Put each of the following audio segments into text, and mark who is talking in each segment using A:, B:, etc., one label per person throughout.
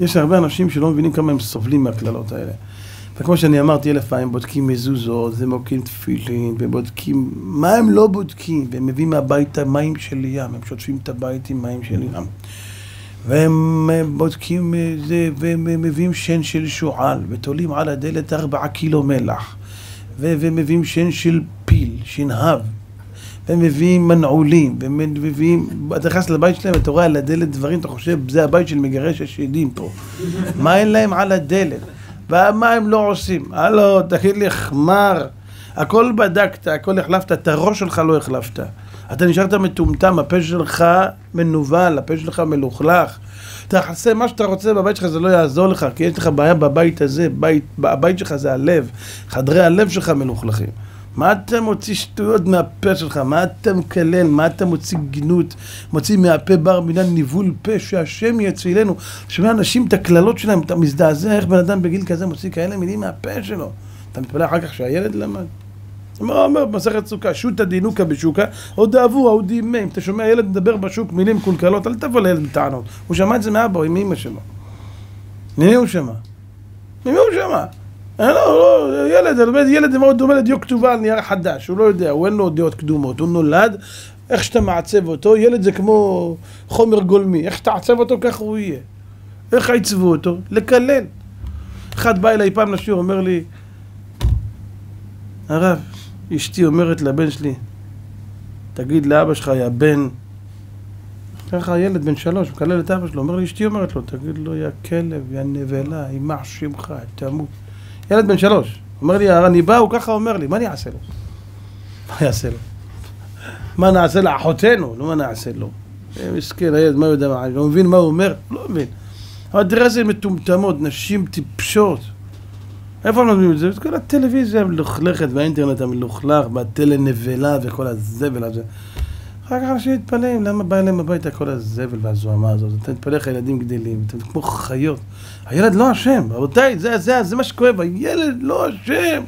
A: יש הרבה אנשים שלא מבינים כמה הם סובלים מהקללות האלה. וכמו שאני אמרתי אלף פעמים, בודקים מזוזות, ובודקים תפילין, ובודקים... מה הם לא בודקים? והם מביאים מהבית מים של ים, הם שוטפים את הבית עם מים של ים. והם בודקים זה, והם מביאים שן של שועל, ותולים על הדלת ארבעה קילו מלח. והם מביאים שן של פיל, שנהב. והם מביאים מנעולים, והם מביאים... אתה נכנס לבית שלהם, אתה רואה על הדלת דברים, אתה חושב, זה הבית של מגרש השדים פה. מה אין להם על הדלת? ומה הם לא עושים? הלו, תגיד לי, חמר, הכל בדקת, הכל החלפת, את הראש שלך לא החלפת. אתה נשארת מטומטם, הפה שלך מנוול, הפה שלך מלוכלך. תעשה מה שאתה רוצה בבית שלך, זה לא יעזור לך, כי יש לך בעיה בבית הזה, בית, הבית שלך זה הלב, חדרי הלב שלך מלוכלכים. מה אתה מוציא שטויות מהפה שלך? מה אתה מקלל? מה אתה מוציא גנות? מוציא מהפה בר מינן ניבול פה, שהשם יצילנו. שומע אנשים את הקללות שלהם, אתה מזדעזע איך בן אדם בגיל כזה מוציא כאלה מילים מהפה שלו. אתה מתפלא אחר כך שהילד למד. אומר, אומר במסכת סוכה, שותא דינוקא בשוקא, עוד אהבו, עוד דימי. אם אתה שומע ילד מדבר בשוק מילים מקולקלות, אל תבוא לילד בטענות. הוא שמע את זה מאבא עם אמא שלו. ממי הוא שמע? ממי הוא שמע? לא, לא, ילד, ילד זה מאוד דומה לדיו כתובה על נייר חדש, הוא לא יודע, הוא אין לו דעות קדומות, הוא נולד, איך שאתה מעצב אותו, ילד זה כמו חומר גולמי, איך שתעצב אותו ככה הוא יהיה. איך עיצבו אותו? לקלל. אחד בא אליי פעם לשיעור, אומר לי, הרב, אשתי אומרת לבן שלי, תגיד לאבא שלך, יא בן, ככה ילד בן שלוש, מקלל את אבא שלו, אומר לי, אשתי אומרת לו, תגיד לו, יא כלב, יא נבלה, יימח שמך, תמות. ילד בן שלוש. אומר לי, אני בא, הוא ככה אומר לי, מה אני אעשה לו? מה אני אעשה לו? מה נעשה לאחותינו? לא מה נעשה לו? מסכן, הילד, מה יודע מה? לא מבין מה הוא אומר? לא מבין. אבל תראה איזה מטומטמות, נשים טיפשות. איפה לומדים את זה? כל הטלוויזיה המלוכלכת והאינטרנט המלוכלך והטלנבלה וכל הזבל הזה. אחר כך אנשים מתפלאים, למה בא אליהם הביתה כל הזבל והזוהמה הזאת? אתה מתפלא איך הילדים גדלים, אתם כמו חיות. הילד לא אשם, רבותיי, זה, זה, זה מה שכואב, הילד לא אשם.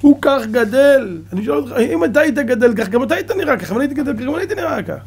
A: הוא כך גדל. אני שואל אותך, אם אתה היית גדל כך, גם אתה היית נראה כך, אני הייתי גדל כך, גם אני הייתי נראה כך.